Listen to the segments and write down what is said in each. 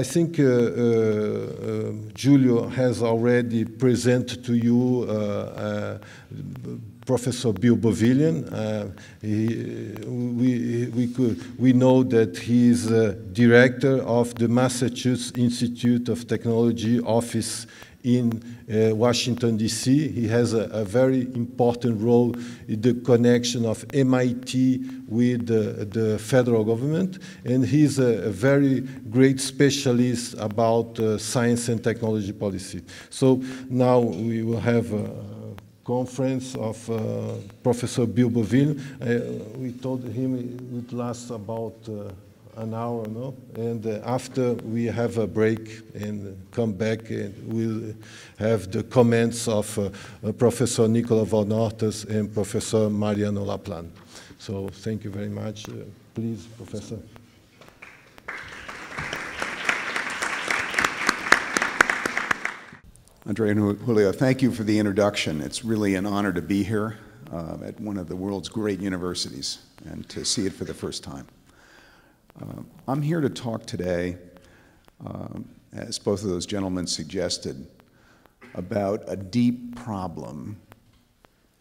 I think uh, uh, Julio has already presented to you uh, Professor Bill Bonvillian. He, we, we, could, we know that he is director of the Massachusetts Institute of Technology office in uh, Washington, D.C. He has a, a, very important role in the connection of MIT with the, the federal government, and he's a, a very great specialist about uh, science and technology policy. So now we will have a conference of uh, Professor Bill Bonvillian. Uh, we told him it would last about uh, an hour, no? And uh, after we have a break and come back, and we'll have the comments of uh, uh, Professor Nicola Vonortas and Professor Mariano Laplane. So thank you very much. Uh, please, Professor. Andre and Julio, thank you for the introduction. It's really an honor to be here uh, at one of the world's great universities and to see it for the first time. Uh, I'm here to talk today, um, as both of those gentlemen suggested, about a deep problem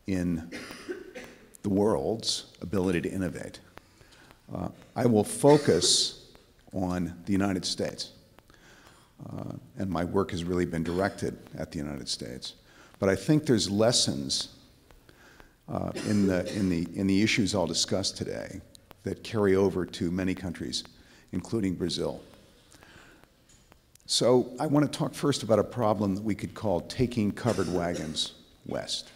in the world's ability to innovate. Uh, I will focus on the United States, uh, and my work has really been directed at the United States. But I think there's lessons uh, in, the, in, the, in the issues I'll discuss today that carry over to many countries, including Brazil. So I want to talk first about a problem that we could call taking covered wagons west,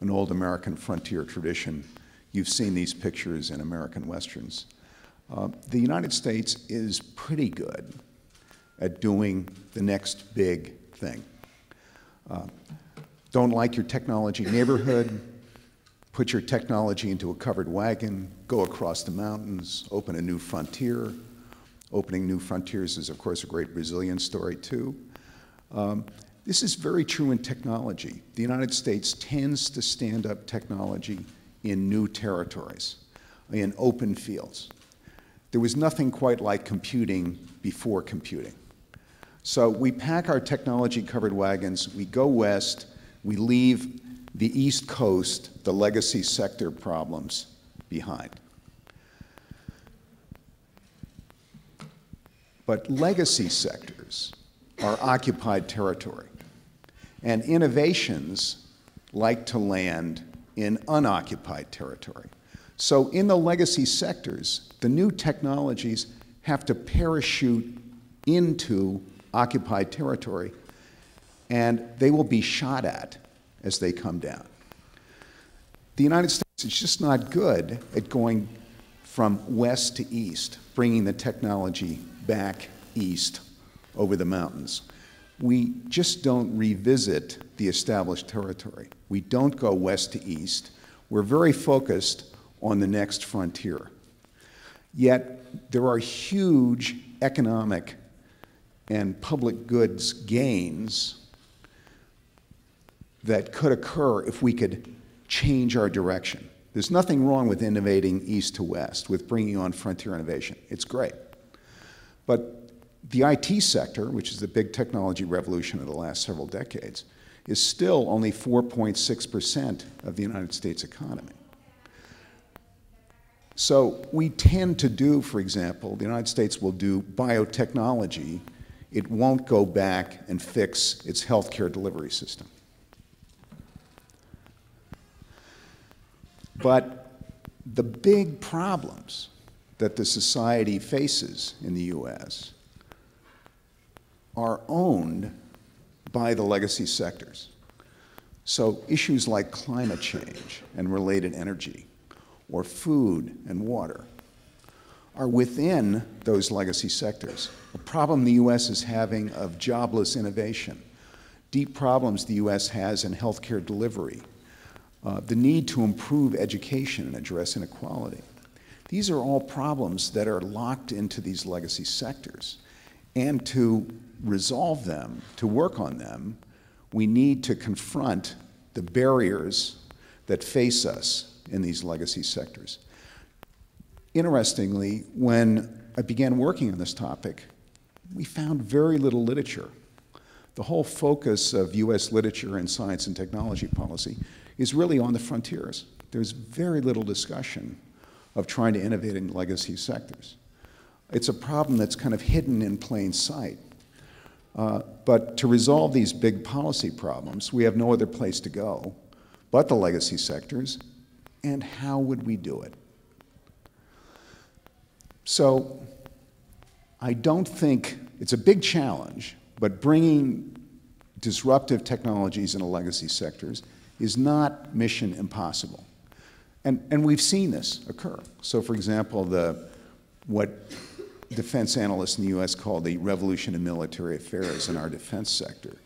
an old American frontier tradition. You've seen these pictures in American westerns. Uh, the United States is pretty good at doing the next big thing. Uh, don't like your technology neighborhood, put your technology into a covered wagon, go across the mountains, open a new frontier. Opening new frontiers is, of course, a great Brazilian story, too. Um, this is very true in technology. The United States tends to stand up technology in new territories, in open fields. There was nothing quite like computing before computing. So we pack our technology covered wagons, we go west, we leave the East Coast, the legacy sector problems behind. But legacy sectors are occupied territory, and innovations like to land in unoccupied territory. So, in the legacy sectors, the new technologies have to parachute into occupied territory, and they will be shot at as they come down. The United States is just not good at going from west to east, bringing the technology back east over the mountains. We just don't revisit the established territory. We don't go west to east. We're very focused on the next frontier. Yet there are huge economic and public goods gains that could occur if we could change our direction. There's nothing wrong with innovating east to west, with bringing on frontier innovation. It's great. But the IT sector, which is the big technology revolution of the last several decades, is still only 4.6% of the United States economy. So we tend to do, for example, the United States will do biotechnology. It won't go back and fix its healthcare delivery system. But the big problems that the society faces in the US are owned by the legacy sectors. So issues like climate change and related energy, or food and water, are within those legacy sectors. A problem the US is having of jobless innovation, deep problems the US has in healthcare delivery, uh, the need to improve education and address inequality. These are all problems that are locked into these legacy sectors. And to resolve them, to work on them, we need to confront the barriers that face us in these legacy sectors. Interestingly, when I began working on this topic we found very little literature. The whole focus of US literature and science and technology policy is really on the frontiers. There's very little discussion of trying to innovate in legacy sectors. It's a problem that's kind of hidden in plain sight. Uh, but to resolve these big policy problems, we have no other place to go but the legacy sectors, and how would we do it? So I don't think it's a big challenge, but bringing disruptive technologies into legacy sectors is not mission impossible. And, and we've seen this occur. So, for example, the, what defense analysts in the US call the revolution in military affairs in our defense sector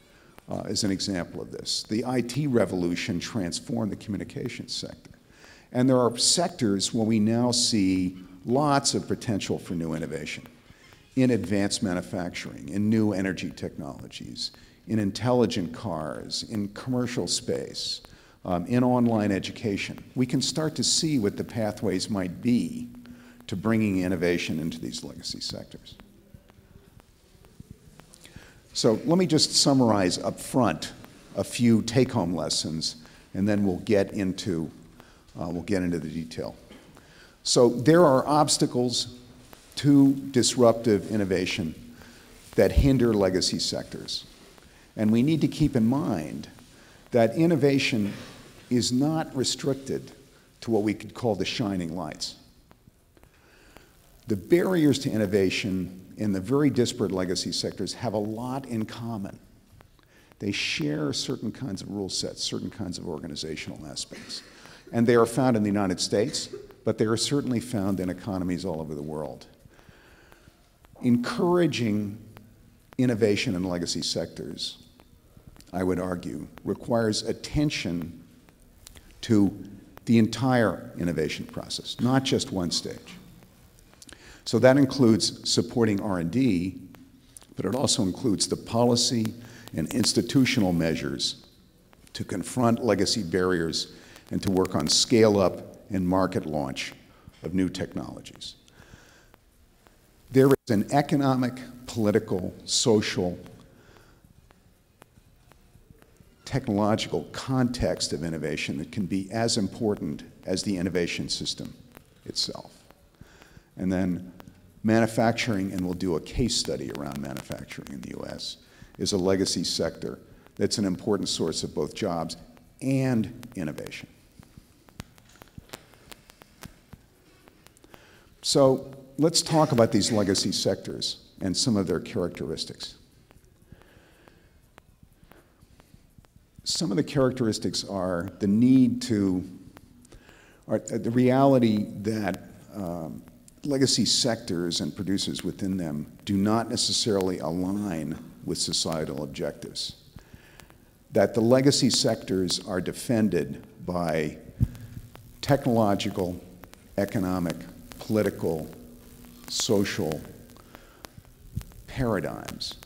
uh, is an example of this. The IT revolution transformed the communications sector. And there are sectors where we now see lots of potential for new innovation in advanced manufacturing, in new energy technologies, in intelligent cars, in commercial space, um, in online education. We can start to see what the pathways might be to bringing innovation into these legacy sectors. So let me just summarize up front a few take-home lessons, and then we'll get into uh, we'll get into the detail. So there are obstacles to disruptive innovation that hinder legacy sectors. And we need to keep in mind that innovation is not restricted to what we could call the shining lights. The barriers to innovation in the very disparate legacy sectors have a lot in common. They share certain kinds of rule sets, certain kinds of organizational aspects. And they are found in the United States, but they are certainly found in economies all over the world. Encouraging innovation in legacy sectors, I would argue, requires attention to the entire innovation process, not just one stage. So that includes supporting R&D, but it also includes the policy and institutional measures to confront legacy barriers and to work on scale up and market launch of new technologies. There is an economic, political, social, technological context of innovation that can be as important as the innovation system itself. And then manufacturing, and we'll do a case study around manufacturing in the US, is a legacy sector that's an important source of both jobs and innovation. So let's talk about these legacy sectors and some of their characteristics. Some of the characteristics are the need to, are the reality that um, legacy sectors and producers within them do not necessarily align with societal objectives. That the legacy sectors are defended by technological, economic, political, social paradigms,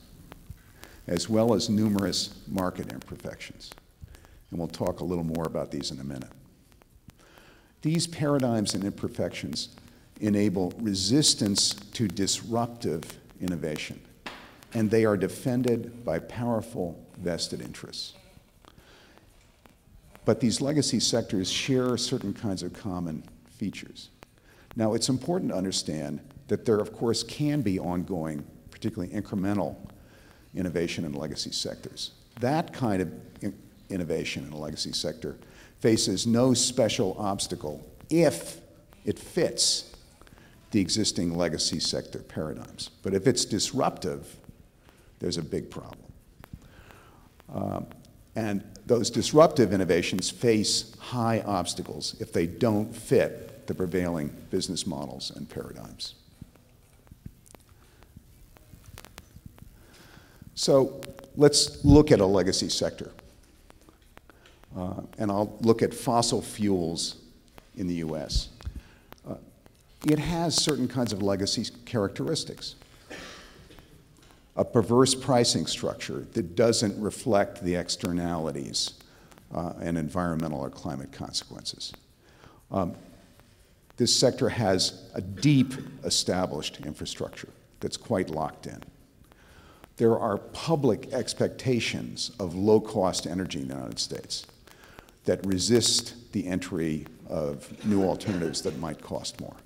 as well as numerous market imperfections. And we'll talk a little more about these in a minute. These paradigms and imperfections enable resistance to disruptive innovation, and they are defended by powerful vested interests. But these legacy sectors share certain kinds of common features. Now, it's important to understand that there, of course, can be ongoing, particularly incremental innovation in legacy sectors. That kind of in innovation in a legacy sector faces no special obstacle if it fits the existing legacy sector paradigms. But if it's disruptive, there's a big problem. Um, and those disruptive innovations face high obstacles if they don't fit the prevailing business models and paradigms. So let's look at a legacy sector. Uh, and I'll look at fossil fuels in the US it has certain kinds of legacy characteristics. A perverse pricing structure that doesn't reflect the externalities uh, and environmental or climate consequences. Um, this sector has a deep established infrastructure that's quite locked in. There are public expectations of low cost energy in the United States that resist the entry of new alternatives that might cost more.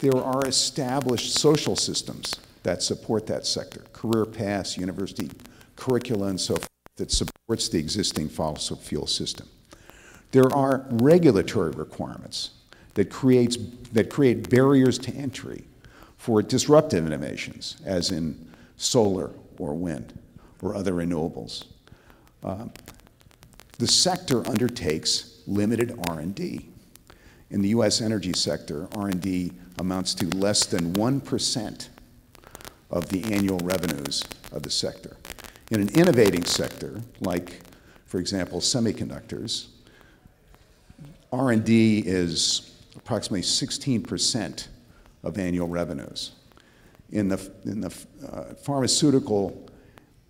There are established social systems that support that sector, career paths, university curricula, and so forth, that supports the existing fossil fuel system. There are regulatory requirements that, creates, that create barriers to entry for disruptive innovations, as in solar or wind or other renewables. Uh, the sector undertakes limited R&D. In the U.S. energy sector, R&D amounts to less than 1% of the annual revenues of the sector. In an innovating sector, like, for example, semiconductors, R&D is approximately 16% of annual revenues. In the, in the uh, pharmaceutical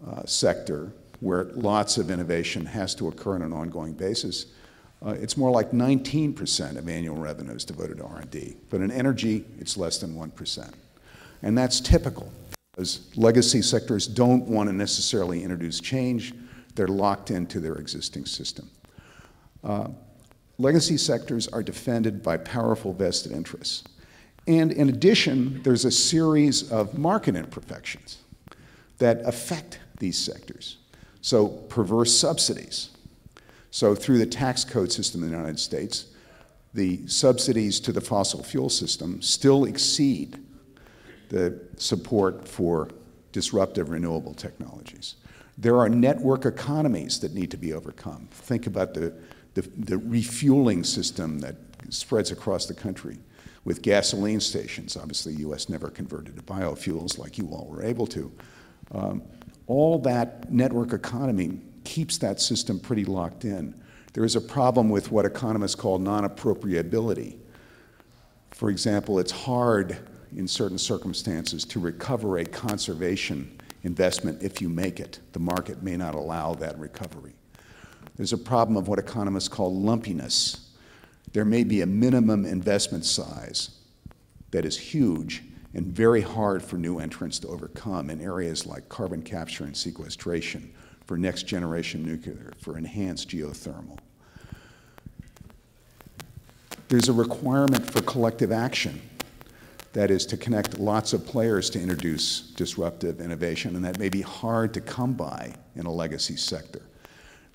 uh, sector, where lots of innovation has to occur on an ongoing basis, uh, it's more like 19% of annual revenues devoted to R&D. But in energy, it's less than 1%. And that's typical, because legacy sectors don't want to necessarily introduce change. They're locked into their existing system. Uh, legacy sectors are defended by powerful vested interests. And in addition, there's a series of market imperfections that affect these sectors. So, perverse subsidies. So, through the tax code system in the United States, the subsidies to the fossil fuel system still exceed the support for disruptive renewable technologies. There are network economies that need to be overcome. Think about the, the, the refueling system that spreads across the country with gasoline stations. Obviously, the U.S. never converted to biofuels like you all were able to. Um, all that network economy keeps that system pretty locked in. There is a problem with what economists call non appropriability. For example, it's hard in certain circumstances to recover a conservation investment if you make it. The market may not allow that recovery. There's a problem of what economists call lumpiness. There may be a minimum investment size that is huge and very hard for new entrants to overcome in areas like carbon capture and sequestration, for next generation nuclear, for enhanced geothermal. There's a requirement for collective action. That is to connect lots of players to introduce disruptive innovation, and that may be hard to come by in a legacy sector.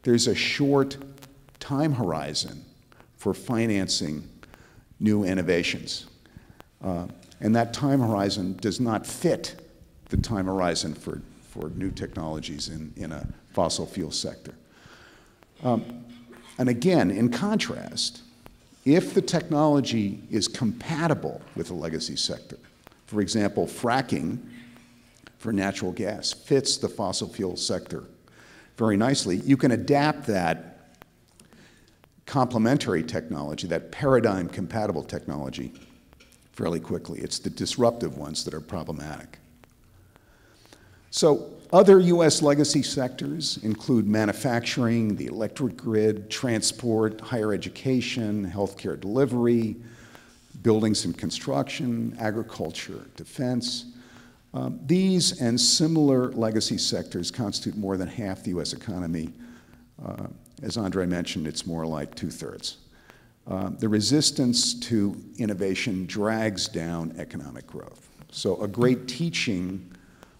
There's a short time horizon for financing new innovations. Uh, and that time horizon does not fit the time horizon for, for new technologies in, in a fossil fuel sector. Um, and again, in contrast, if the technology is compatible with the legacy sector, for example, fracking for natural gas fits the fossil fuel sector very nicely, you can adapt that complementary technology, that paradigm compatible technology, fairly quickly. It's the disruptive ones that are problematic. So, other U.S. legacy sectors include manufacturing, the electric grid, transport, higher education, healthcare delivery, buildings and construction, agriculture, defense. Um, these and similar legacy sectors constitute more than half the U.S. economy. Uh, as Andre mentioned, it's more like two thirds. Um, the resistance to innovation drags down economic growth. So, a great teaching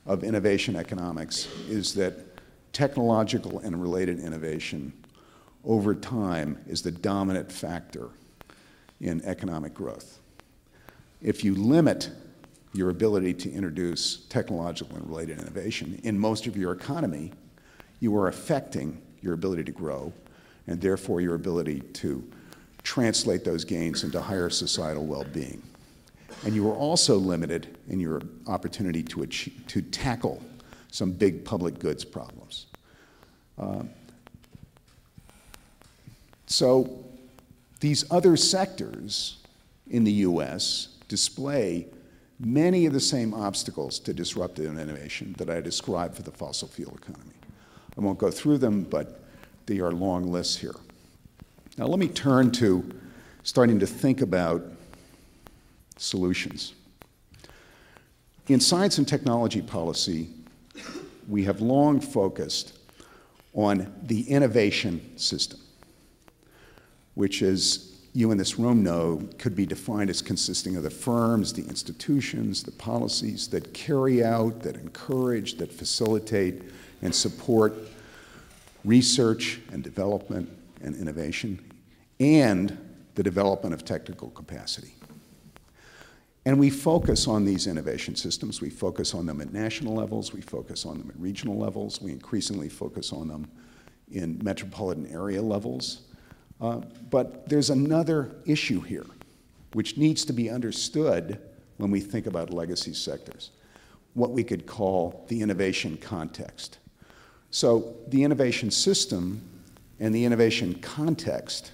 of innovation economics is that technological and related innovation over time is the dominant factor in economic growth. If you limit your ability to introduce technological and related innovation in most of your economy, you are affecting your ability to grow and therefore your ability to translate those gains into higher societal well-being. And you are also limited in your opportunity to, achieve, to tackle some big public goods problems. Uh, so these other sectors in the U.S. display many of the same obstacles to disruptive innovation that I described for the fossil fuel economy. I won't go through them, but they are long lists here. Now, let me turn to starting to think about solutions. In science and technology policy, we have long focused on the innovation system, which is you in this room know could be defined as consisting of the firms, the institutions, the policies that carry out, that encourage, that facilitate, and support research and development and innovation, and the development of technical capacity. And we focus on these innovation systems. We focus on them at national levels, we focus on them at regional levels, we increasingly focus on them in metropolitan area levels. Uh, but there's another issue here, which needs to be understood when we think about legacy sectors, what we could call the innovation context. So the innovation system and the innovation context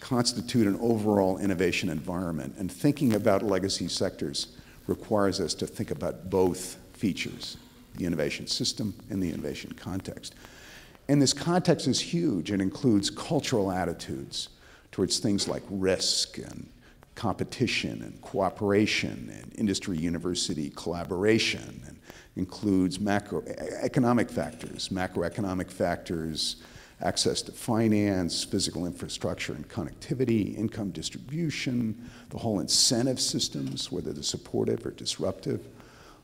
constitute an overall innovation environment, and thinking about legacy sectors requires us to think about both features, the innovation system and the innovation context. And this context is huge. It includes cultural attitudes towards things like risk and competition and cooperation and industry university collaboration and includes macroeconomic factors, macroeconomic factors, access to finance, physical infrastructure and connectivity, income distribution, the whole incentive systems, whether they're supportive or disruptive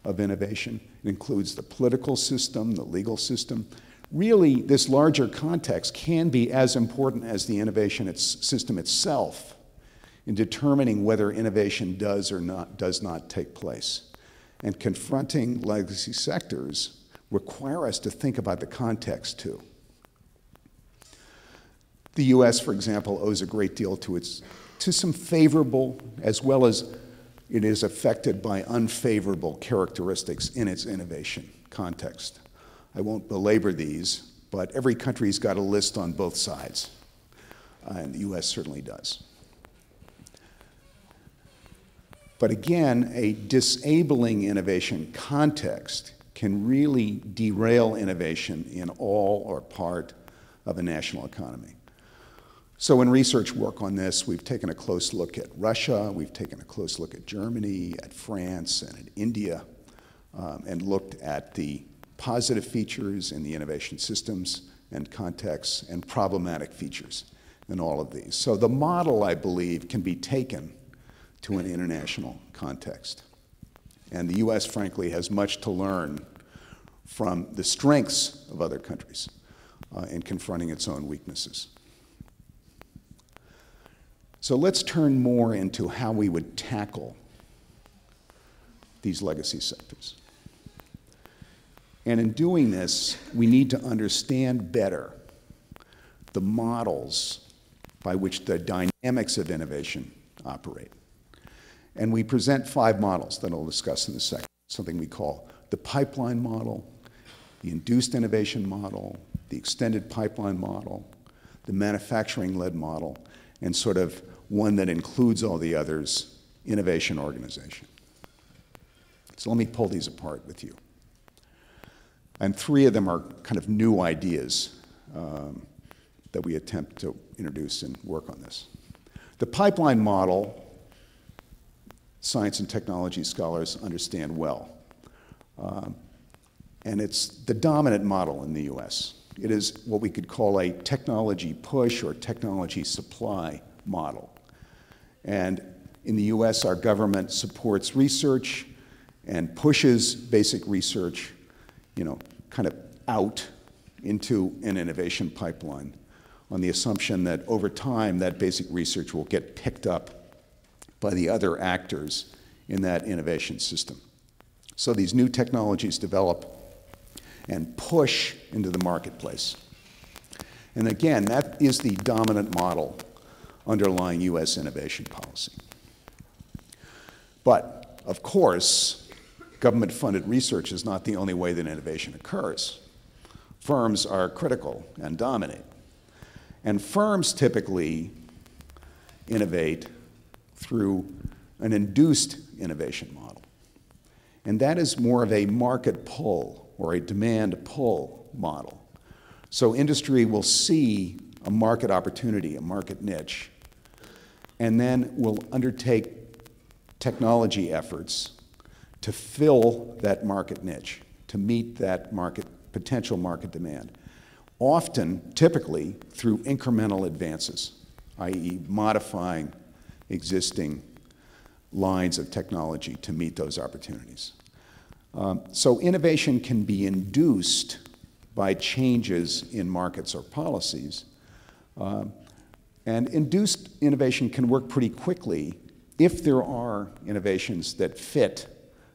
of innovation. It includes the political system, the legal system, really, this larger context can be as important as the innovation its system itself in determining whether innovation does or not, does not take place. And confronting legacy sectors require us to think about the context too. The US, for example, owes a great deal to, its, to some favorable as well as it is affected by unfavorable characteristics in its innovation context. I won't belabor these, but every country's got a list on both sides, and the US certainly does. But again, a disabling innovation context can really derail innovation in all or part of a national economy. So, in research work on this, we've taken a close look at Russia, we've taken a close look at Germany, at France, and at India, um, and looked at the positive features in the innovation systems and contexts, and problematic features in all of these. So the model, I believe, can be taken to an international context. And the US, frankly, has much to learn from the strengths of other countries uh, in confronting its own weaknesses. So let's turn more into how we would tackle these legacy sectors. And in doing this, we need to understand better the models by which the dynamics of innovation operate. And we present five models that I'll discuss in a second something we call the pipeline model, the induced innovation model, the extended pipeline model, the manufacturing led model, and sort of one that includes all the others innovation organization. So let me pull these apart with you. And three of them are kind of new ideas um, that we attempt to introduce and work on this. The pipeline model, science and technology scholars understand well. Um, and it's the dominant model in the US. It is what we could call a technology push or technology supply model. And in the US, our government supports research and pushes basic research you know, kind of out into an innovation pipeline on the assumption that over time that basic research will get picked up by the other actors in that innovation system. So these new technologies develop and push into the marketplace. And again, that is the dominant model underlying US innovation policy. But of course, Government funded research is not the only way that innovation occurs. Firms are critical and dominate. And firms typically innovate through an induced innovation model. And that is more of a market pull or a demand pull model. So industry will see a market opportunity, a market niche, and then will undertake technology efforts to fill that market niche, to meet that market potential market demand, often, typically, through incremental advances, i.e., modifying existing lines of technology to meet those opportunities. Um, so innovation can be induced by changes in markets or policies. Um, and induced innovation can work pretty quickly if there are innovations that fit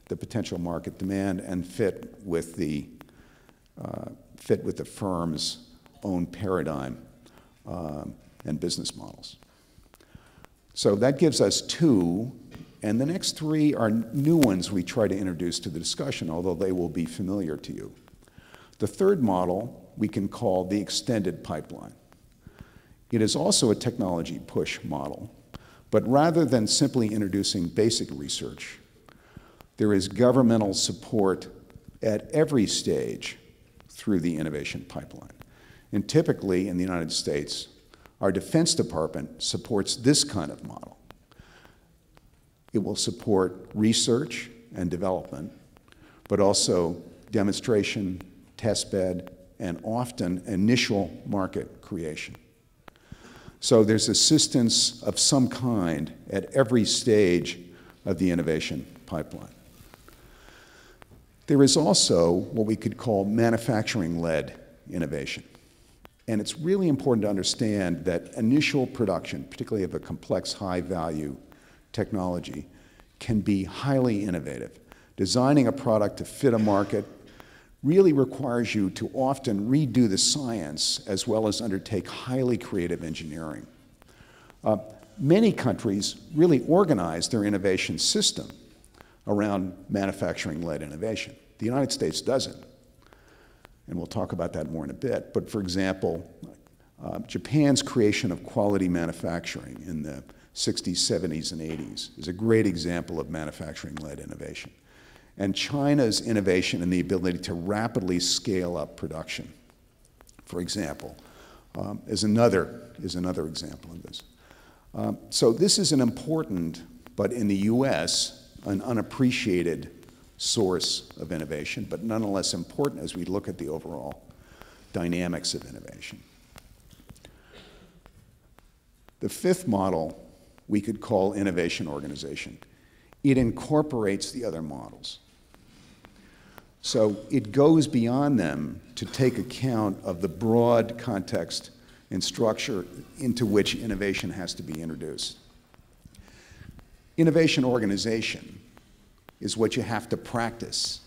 the potential market demand and fit with the, uh, fit with the firm's own paradigm um, and business models. So that gives us two, and the next three are new ones we try to introduce to the discussion, although they will be familiar to you. The third model we can call the extended pipeline. It is also a technology push model, but rather than simply introducing basic research, there is governmental support at every stage through the innovation pipeline. And typically in the United States, our Defense Department supports this kind of model. It will support research and development, but also demonstration, test bed, and often initial market creation. So there's assistance of some kind at every stage of the innovation pipeline. There is also what we could call manufacturing led innovation. And it's really important to understand that initial production, particularly of a complex, high value technology, can be highly innovative. Designing a product to fit a market really requires you to often redo the science as well as undertake highly creative engineering. Uh, many countries really organize their innovation system around manufacturing led innovation. The United States doesn't and we'll talk about that more in a bit. But for example, uh, Japan's creation of quality manufacturing in the 60s, 70s, and 80s is a great example of manufacturing led innovation. And China's innovation and the ability to rapidly scale up production, for example, um, is, another, is another example of this. Um, so this is an important, but in the US, an unappreciated source of innovation, but nonetheless important as we look at the overall dynamics of innovation. The fifth model we could call innovation organization. It incorporates the other models. So it goes beyond them to take account of the broad context and structure into which innovation has to be introduced. Innovation organization is what you have to practice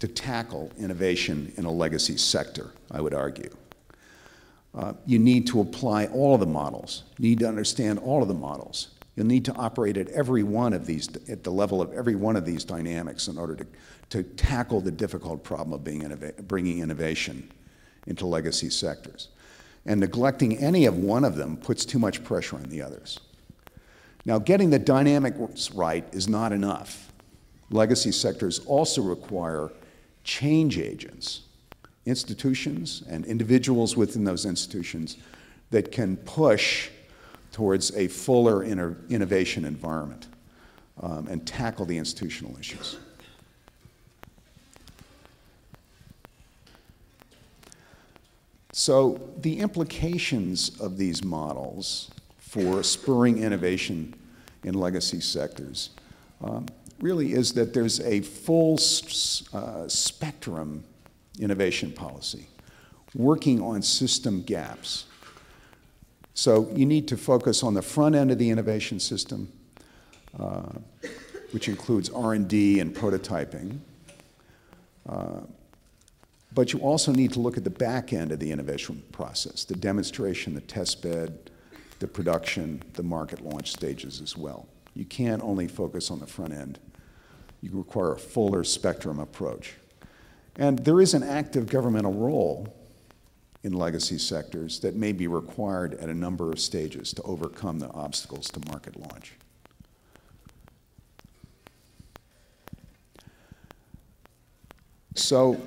to tackle innovation in a legacy sector, I would argue. Uh, you need to apply all of the models. You need to understand all of the models. You'll need to operate at every one of these, at the level of every one of these dynamics in order to, to tackle the difficult problem of being innova bringing innovation into legacy sectors. And neglecting any of one of them puts too much pressure on the others. Now, getting the dynamics right is not enough legacy sectors also require change agents, institutions and individuals within those institutions that can push towards a fuller innovation environment um, and tackle the institutional issues. So the implications of these models for spurring innovation in legacy sectors um, really is that there's a full uh, spectrum innovation policy working on system gaps. So you need to focus on the front end of the innovation system, uh, which includes R&D and prototyping. Uh, but you also need to look at the back end of the innovation process, the demonstration, the test bed, the production, the market launch stages as well. You can't only focus on the front end you require a fuller spectrum approach. And there is an active governmental role in legacy sectors that may be required at a number of stages to overcome the obstacles to market launch. So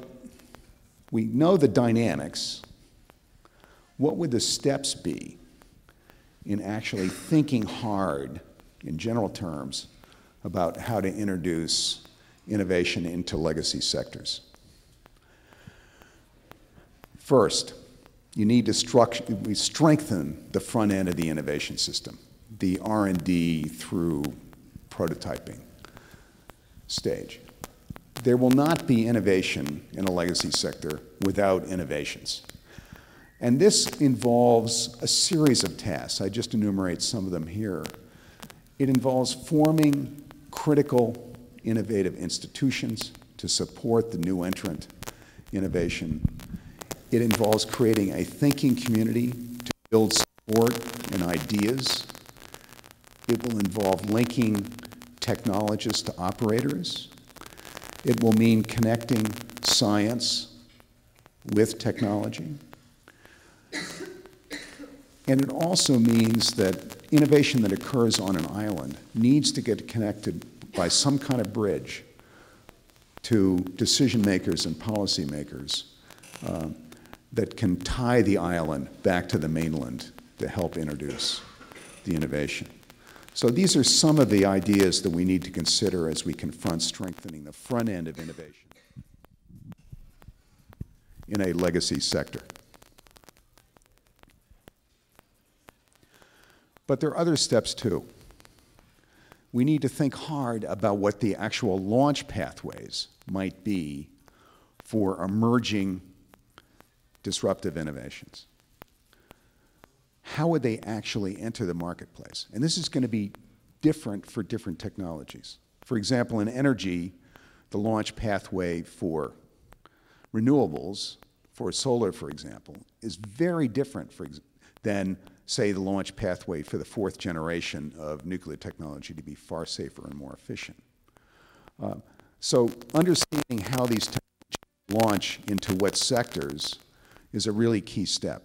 we know the dynamics. What would the steps be in actually thinking hard, in general terms, about how to introduce innovation into legacy sectors. First, you need to strengthen the front end of the innovation system, the R&D through prototyping stage. There will not be innovation in a legacy sector without innovations. And this involves a series of tasks. I just enumerate some of them here. It involves forming critical innovative institutions to support the new entrant innovation. It involves creating a thinking community to build support and ideas. It will involve linking technologists to operators. It will mean connecting science with technology. And it also means that innovation that occurs on an island needs to get connected by some kind of bridge to decision makers and policymakers uh, that can tie the island back to the mainland to help introduce the innovation. So these are some of the ideas that we need to consider as we confront strengthening the front end of innovation in a legacy sector. But there are other steps too. We need to think hard about what the actual launch pathways might be for emerging disruptive innovations. How would they actually enter the marketplace? And this is going to be different for different technologies. For example, in energy, the launch pathway for renewables, for solar, for example, is very different for than say, the launch pathway for the fourth generation of nuclear technology to be far safer and more efficient. Uh, so understanding how these technologies launch into what sectors is a really key step.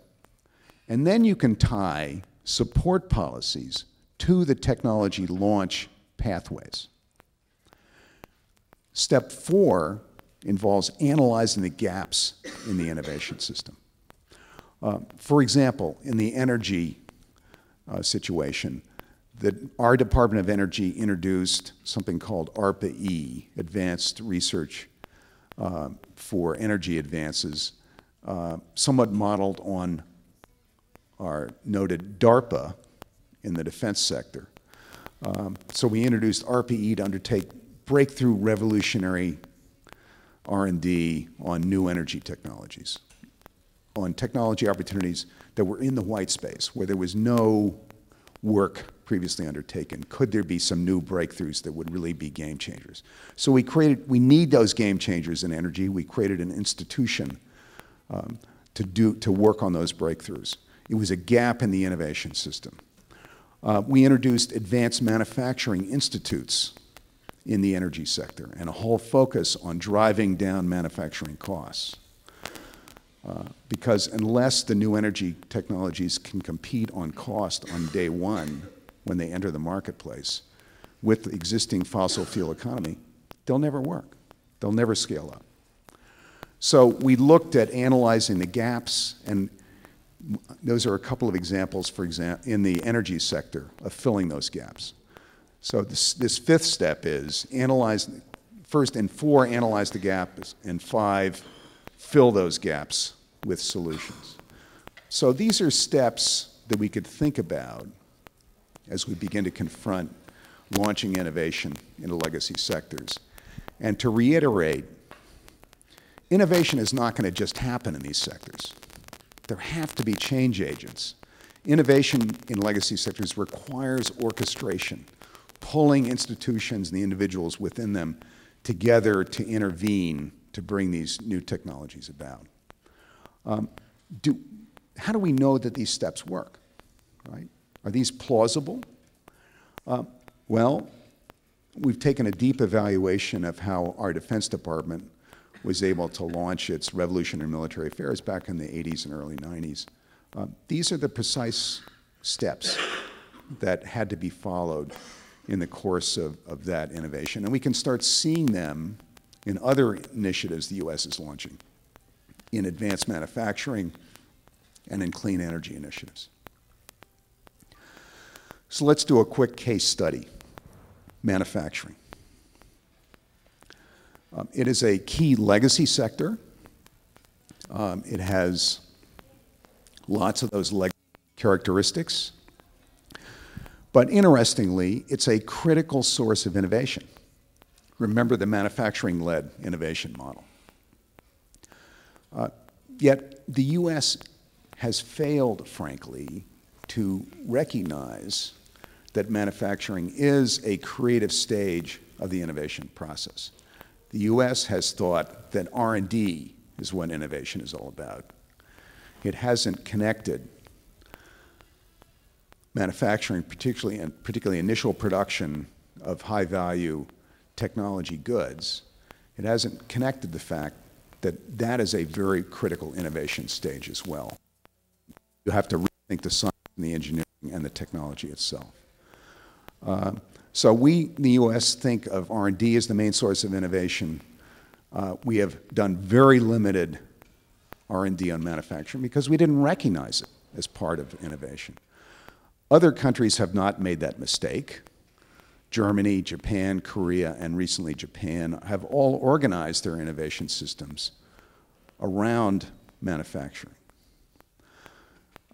And then you can tie support policies to the technology launch pathways. Step four involves analyzing the gaps in the innovation system. Uh, for example, in the energy uh, situation, that our Department of Energy introduced something called ARPA-E, Advanced Research uh, for Energy Advances, uh, somewhat modeled on our noted DARPA in the defense sector. Um, so we introduced ARPA-E to undertake breakthrough revolutionary R&D on new energy technologies on technology opportunities that were in the white space, where there was no work previously undertaken. Could there be some new breakthroughs that would really be game changers? So we created, we need those game changers in energy. We created an institution um, to, do, to work on those breakthroughs. It was a gap in the innovation system. Uh, we introduced advanced manufacturing institutes in the energy sector and a whole focus on driving down manufacturing costs. Because unless the new energy technologies can compete on cost on day one when they enter the marketplace with the existing fossil fuel economy, they'll never work. They'll never scale up. So we looked at analyzing the gaps, and those are a couple of examples, for example, in the energy sector of filling those gaps. So this, this fifth step is analyze, first and four, analyze the gaps, and five, fill those gaps with solutions. So these are steps that we could think about as we begin to confront launching innovation into legacy sectors. And to reiterate, innovation is not going to just happen in these sectors. There have to be change agents. Innovation in legacy sectors requires orchestration, pulling institutions and the individuals within them together to intervene to bring these new technologies about. Um, do, how do we know that these steps work? Right? Are these plausible? Uh, well, we've taken a deep evaluation of how our Defense Department was able to launch its revolutionary military affairs back in the 80s and early 90s. Uh, these are the precise steps that had to be followed in the course of, of that innovation. And we can start seeing them in other initiatives the U.S. is launching in advanced manufacturing and in clean energy initiatives. So let's do a quick case study manufacturing. Um, it is a key legacy sector. Um, it has lots of those leg characteristics. But interestingly, it's a critical source of innovation. Remember the manufacturing led innovation model. Uh, yet the US has failed, frankly, to recognize that manufacturing is a creative stage of the innovation process. The US has thought that R&D is what innovation is all about. It hasn't connected manufacturing, particularly, and particularly initial production of high value technology goods, it hasn't connected the fact that that is a very critical innovation stage as well. You have to rethink the science and the engineering and the technology itself. Uh, so we in the U.S. think of R&D as the main source of innovation. Uh, we have done very limited R&D on manufacturing because we didn't recognize it as part of innovation. Other countries have not made that mistake. Germany, Japan, Korea, and recently Japan have all organized their innovation systems around manufacturing.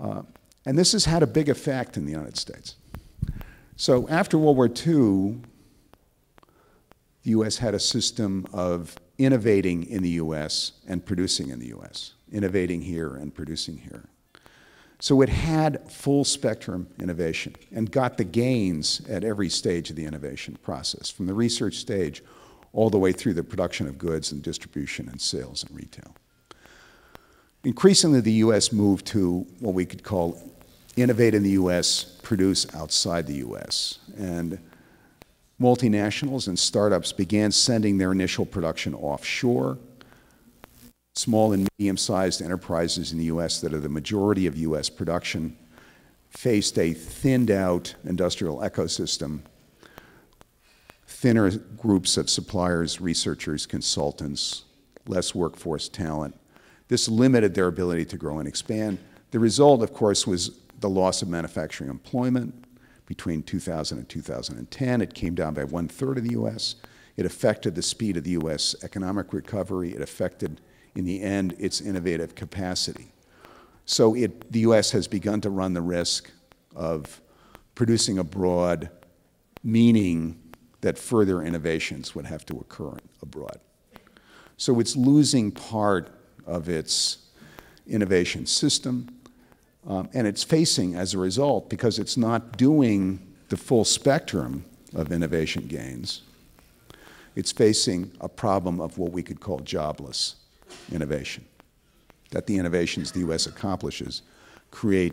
Uh, and this has had a big effect in the United States. So after World War II, the US had a system of innovating in the US and producing in the US, innovating here and producing here. So it had full spectrum innovation and got the gains at every stage of the innovation process, from the research stage all the way through the production of goods and distribution and sales and retail. Increasingly, the US moved to what we could call innovate in the US, produce outside the US. And multinationals and startups began sending their initial production offshore small and medium sized enterprises in the US that are the majority of US production faced a thinned out industrial ecosystem, thinner groups of suppliers, researchers, consultants, less workforce talent. This limited their ability to grow and expand. The result, of course, was the loss of manufacturing employment. Between 2000 and 2010, it came down by one third in the US. It affected the speed of the US economic recovery. It affected in the end, its innovative capacity. So it, the US has begun to run the risk of producing abroad, meaning that further innovations would have to occur abroad. So it's losing part of its innovation system, um, and it's facing, as a result, because it's not doing the full spectrum of innovation gains, it's facing a problem of what we could call jobless innovation. That the innovations the U.S. accomplishes create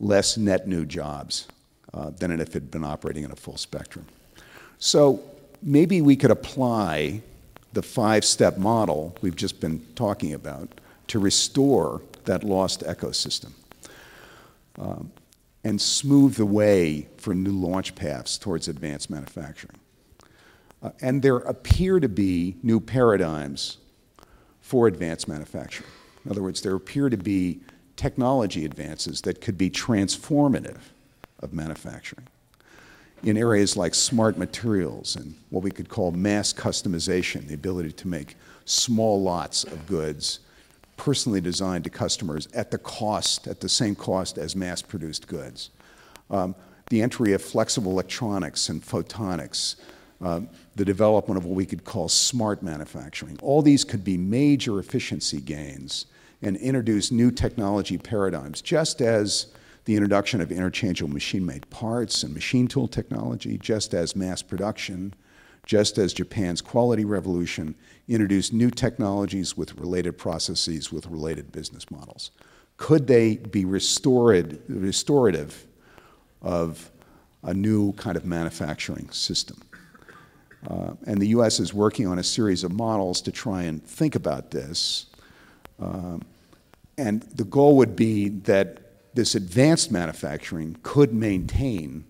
less net new jobs uh, than if it had been operating in a full spectrum. So maybe we could apply the five step model we've just been talking about to restore that lost ecosystem um, and smooth the way for new launch paths towards advanced manufacturing. Uh, and there appear to be new paradigms for advanced manufacturing. In other words, there appear to be technology advances that could be transformative of manufacturing in areas like smart materials and what we could call mass customization, the ability to make small lots of goods personally designed to customers at the cost, at the same cost as mass produced goods. Um, the entry of flexible electronics and photonics, uh, the development of what we could call smart manufacturing. All these could be major efficiency gains and introduce new technology paradigms, just as the introduction of interchangeable machine-made parts and machine tool technology, just as mass production, just as Japan's quality revolution introduced new technologies with related processes, with related business models. Could they be restored, restorative of a new kind of manufacturing system? Uh, and the U.S. is working on a series of models to try and think about this. Um, and the goal would be that this advanced manufacturing could maintain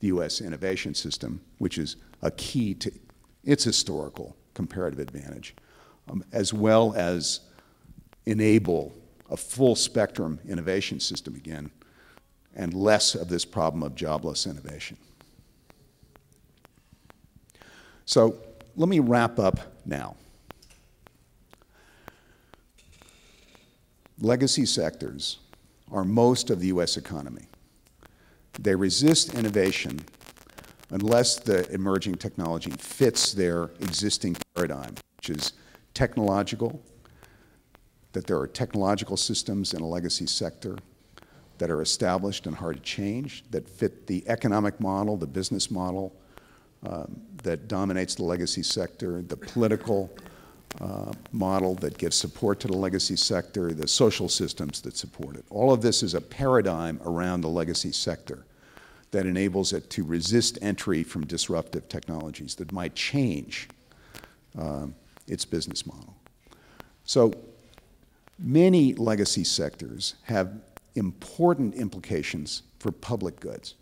the U.S. innovation system, which is a key to its historical comparative advantage, um, as well as enable a full spectrum innovation system again, and less of this problem of jobless innovation. So let me wrap up now. legacy sectors are most of the U.S. economy. They resist innovation unless the emerging technology fits their existing paradigm, which is technological, that there are technological systems in a legacy sector that are established and hard to change, that fit the economic model, the business model um, that dominates the legacy sector, the political uh, model that gives support to the legacy sector, the social systems that support it. All of this is a paradigm around the legacy sector that enables it to resist entry from disruptive technologies that might change uh, its business model. So many legacy sectors have important implications for public goods.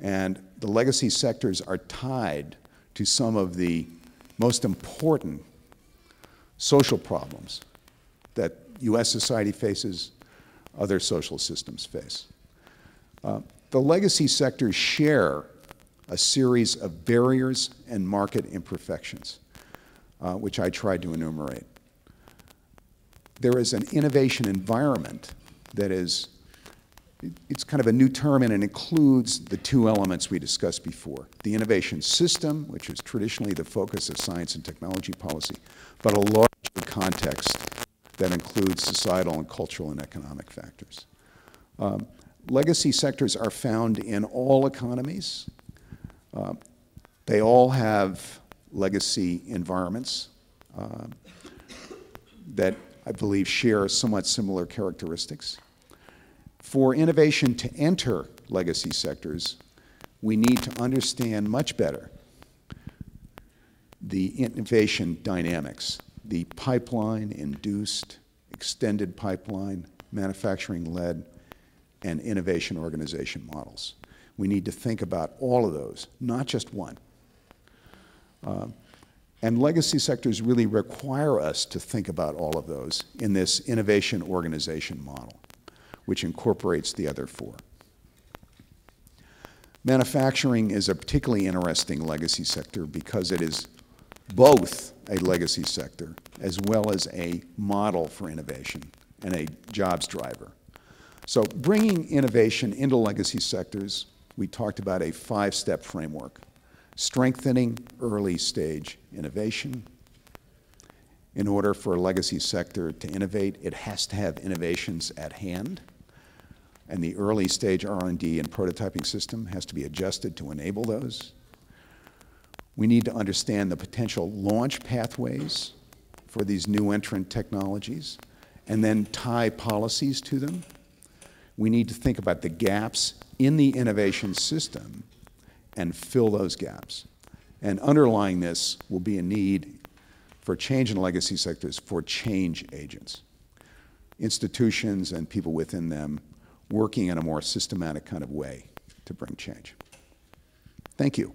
And the legacy sectors are tied to some of the most important social problems that U.S. society faces, other social systems face. Uh, the legacy sectors share a series of barriers and market imperfections, uh, which I tried to enumerate. There is an innovation environment that is, it's kind of a new term and it includes the two elements we discussed before. The innovation system, which is traditionally the focus of science and technology policy, but a larger context that includes societal and cultural and economic factors. Um, legacy sectors are found in all economies. Uh, they all have legacy environments uh, that I believe share somewhat similar characteristics. For innovation to enter legacy sectors, we need to understand much better the innovation dynamics, the pipeline induced, extended pipeline, manufacturing led, and innovation organization models. We need to think about all of those, not just one. Uh, and legacy sectors really require us to think about all of those in this innovation organization model, which incorporates the other four. Manufacturing is a particularly interesting legacy sector because it is both a legacy sector as well as a model for innovation and a jobs driver. So bringing innovation into legacy sectors, we talked about a five-step framework strengthening early stage innovation. In order for a legacy sector to innovate, it has to have innovations at hand. And the early stage R&D and prototyping system has to be adjusted to enable those. We need to understand the potential launch pathways for these new entrant technologies and then tie policies to them. We need to think about the gaps in the innovation system and fill those gaps. And underlying this will be a need for change in legacy sectors for change agents, institutions and people within them working in a more systematic kind of way to bring change. Thank you.